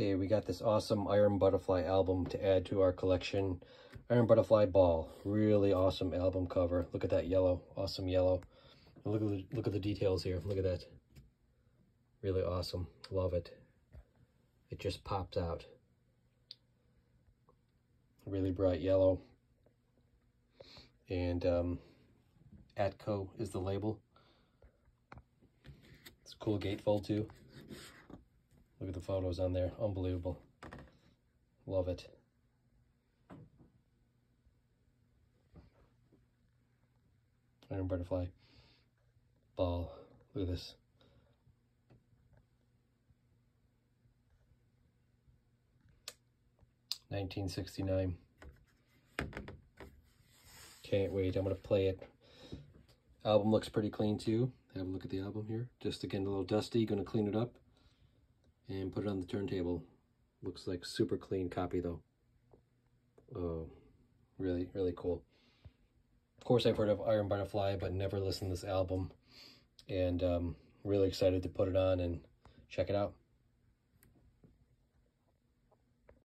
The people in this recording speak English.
Okay, we got this awesome Iron Butterfly album to add to our collection. Iron Butterfly Ball, really awesome album cover. Look at that yellow, awesome yellow. And look at the, look at the details here. Look at that. Really awesome. Love it. It just pops out. Really bright yellow. And um, Atco is the label. It's a cool gatefold too. At the photos on there. Unbelievable. Love it. Iron butterfly. Ball. Look at this. Nineteen sixty nine. Can't wait. I'm gonna play it. Album looks pretty clean too. Have a look at the album here. Just again a little dusty. Gonna clean it up and put it on the turntable. Looks like super clean copy though. Oh, really, really cool. Of course, I've heard of Iron Butterfly, but never listened to this album. And um, really excited to put it on and check it out.